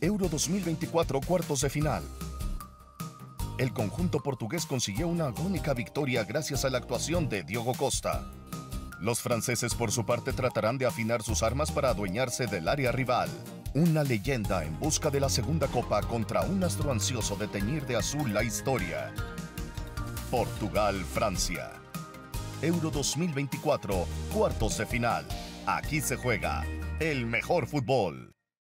Euro 2024 cuartos de final. El conjunto portugués consiguió una agónica victoria gracias a la actuación de Diogo Costa. Los franceses por su parte tratarán de afinar sus armas para adueñarse del área rival. Una leyenda en busca de la segunda copa contra un astro ansioso de teñir de azul la historia. Portugal-Francia. Euro 2024, cuartos de final. Aquí se juega el mejor fútbol.